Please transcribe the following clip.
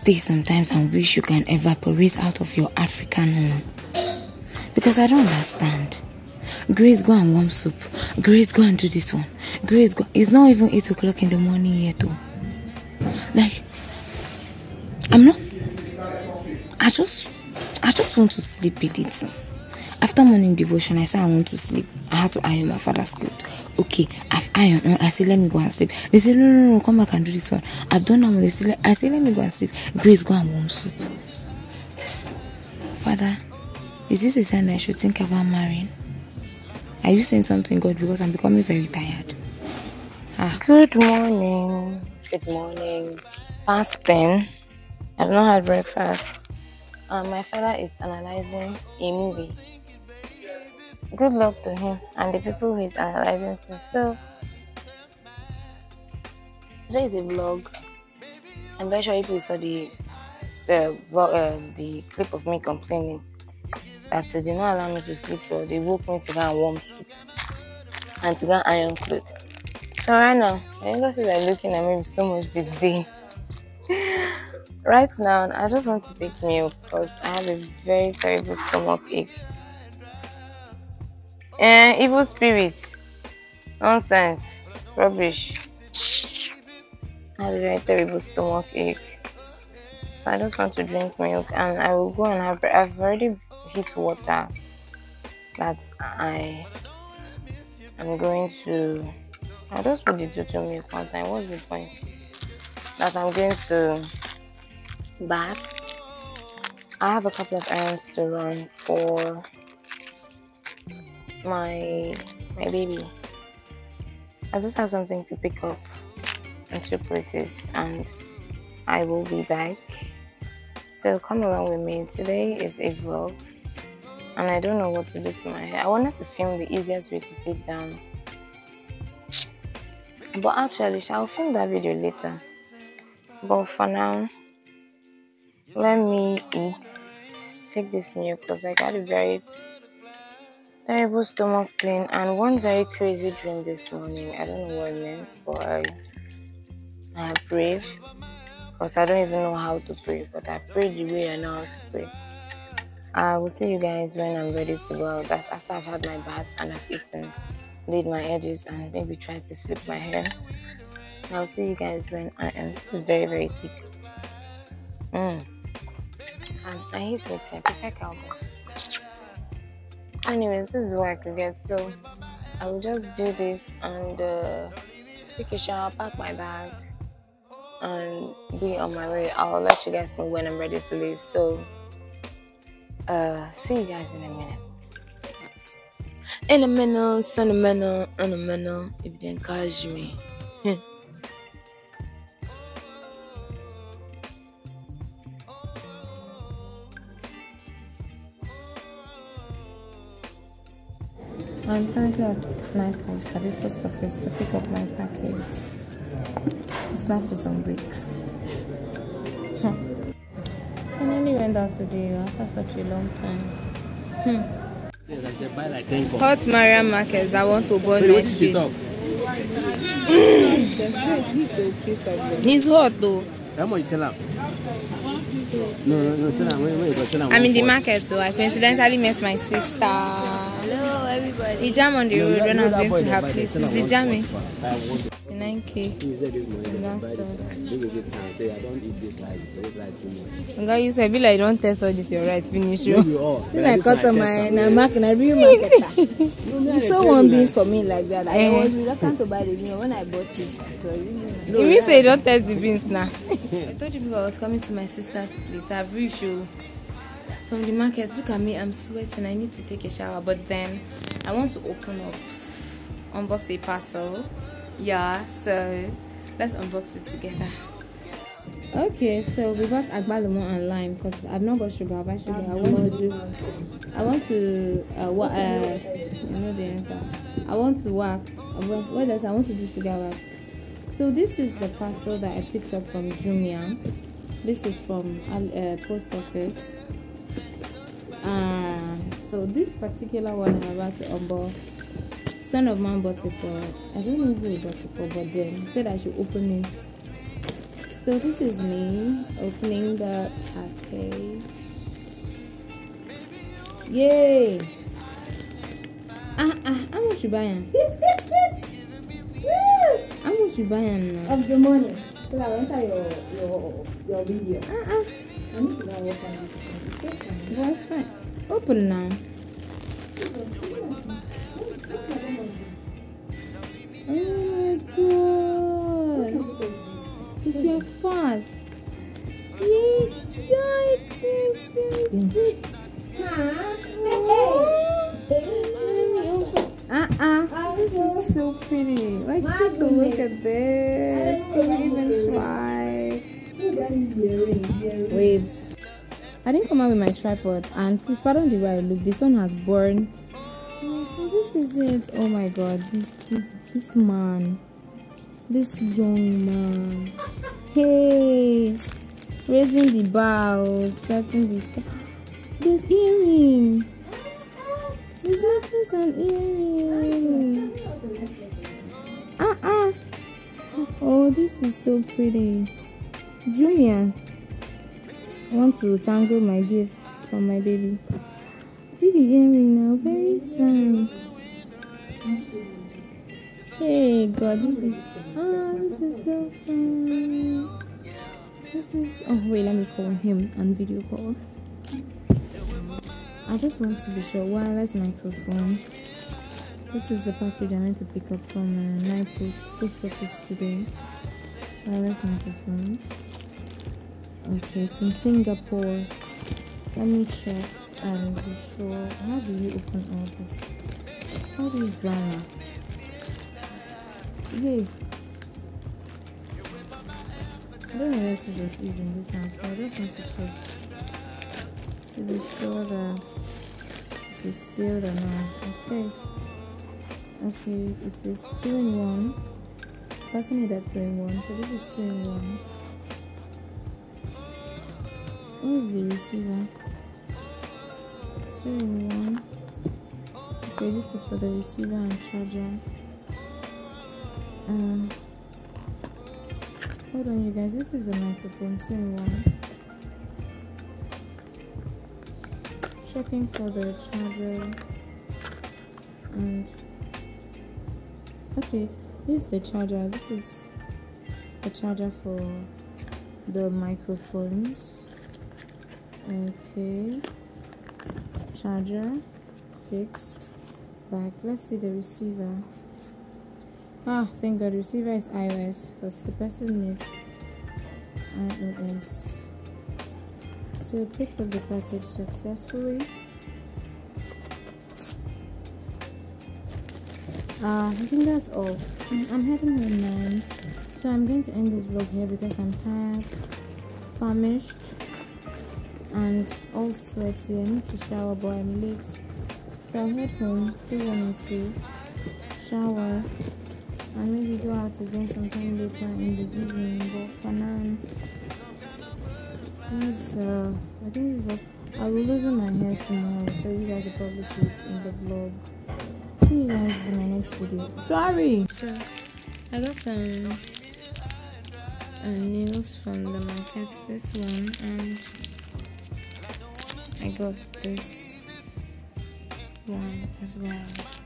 stay sometimes and wish you can evaporate out of your African home. Because I don't understand. Grace, go and warm soup. Grace, go and do this one. Grace, go. It's not even 8 o'clock in the morning yet, though. Like, I'm not. I just, I just want to sleep a little. After morning devotion, I said I want to sleep. I had to iron my father's clothes. Okay, I've ironed. I said, let me go and sleep. They said, no, no, no, come back and do this one. I've done that one. They said, I said, let me go and sleep. Grace, go and warm soup. Father, is this a sign that I should think about marrying? Are you saying something, God? Because I'm becoming very tired. Ah. Good morning. Good morning. Fasting. I've not had breakfast. Um, my father is analyzing a movie good luck to him and the people who is analyzing. So today is a vlog. I'm very sure people saw the the vlog, uh, the clip of me complaining that they did not allow me to sleep well. They woke me to go and warm soup and to go and iron clothes. So right now, I guys are looking at me so much this day. right now, I just want to take milk because I have a very terrible stomach ache. Eh, evil spirits. Nonsense. Rubbish. I have a very terrible stomach ache. So I just want to drink milk and I will go and have I've already heat water that I I'm going to I just put the tutu milk one time. What's the point? That I'm going to bath. I have a couple of errands to run for my my baby. I just have something to pick up in two places and I will be back. So come along with me. Today is a vlog and I don't know what to do to my hair. I wanted to film the easiest way to take down. But actually, I'll film that video later. But for now, let me eat. Take this milk because I got a very terrible stomach pain and one very crazy dream this morning. I don't know what it meant, but I, I prayed because I don't even know how to pray, but I prayed the way I know how to pray. I will see you guys when I'm ready to go out. That's after I've had my bath and I've eaten, laid my edges, and maybe try to sleep my hair. I'll see you guys when I am. This is very, very thick. Mmm. I hate it. I prefer cowbell anyways this is what i could get so i will just do this and uh, take a shower pack my bag and be on my way. I'll let you guys know when i'm ready to leave so uh see you guys in a minute. In a minute minute in a minute if you didn't catch me I'm currently at at the post office to pick up my package. It's not for some break. Hmm. Finally went out today after such a long time. Hmm. Hot Mariam Market, I want to burn my skin. He's hot though. How much tell him? No, no, no, tell him. Wait, wait, tell him. I'm in the market, so I coincidentally met my sister. Everybody. The jam on the road when I was going to her place. It's the jamming. 9k. Nga you say be like don't test all this your right finish you. Since I cut on my na market na real marketer. you sold one beans for me like that. I eh. was reluctant to buy the beans when I bought it. You mean say you don't test the beans now? I told you before I was coming to my sister's place. I've reached you from the market. Look at me i'm sweating. I need to take a shower. But then i want to open up unbox a parcel. Yeah so let's unbox it together. Okay so we bought agbalumo and lime because i've not got sugar i sugar. I want to do i want to uh what uh you know the i want to wax. What does i want to do sugar wax. So this is the parcel that i picked up from jumia. This is from uh, post office uh, so this particular one i'm about to unbox son of man bought it for i don't know who he bought it for but then he said i should open it So this is me opening the package. Yay! Ah ah, how much you buy am? How much you buy am now? Of the money. So I enter your your your video. Ah ah, This. It's fine. Open now. Oh my god! It's your fast. Yay! Yikes! Yikes! Yikes! Uh uh. This is so pretty. Like, take a look at this. Can we even try? Wait. I didn't come out with my tripod, and please pardon the way I look. This one has burned. Oh, this is it. Oh my god, this this this man, this young man. Hey, raising the bows, setting the. There's earring. There's necklace and earring. Uh uh. Oh, this is so pretty. Junior. I want to tangle my gift for my baby. See the earring now, very fine. Hey God, this is ah, this is so fun. This is oh wait, let me call him on video call. I just want to be sure wireless microphone. This is the package I went to pick up from uh, post office today. Wireless microphone. Okay, from Singapore. Let me check and be sure. How do you open all this? How do you it? Yay. I don't know where scissors is in this house, but I just want to check to be sure that it is sealed or not. Okay. Okay, it is two in one. Person need that two in one, so this is two in one. Where is the receiver? Two in one. Okay, this is for the receiver and charger. Um, hold on, you guys. This is the microphone. Two in one. Checking for the charger and okay, this is the charger. This is the charger for the microphones. Okay, charger fixed. Back. Let's see the receiver. Ah, thank God, receiver is iOS because the person needs iOS. So picked up the package successfully. Uh, I think that's all. I'm heading home now. So I'm going to end this vlog here because I'm tired, famished, and all sweaty. I need to shower, but I'm late. So I'll head home, do one or two, shower, and maybe go out again sometime later in the evening. But for now, this uh, I think this vlog, I will lose my hair tomorrow, so you guys will probably see it in the vlog. See you guys in my next video. Sorry. So I got some uh, nails from the market. This one and I got this one as well.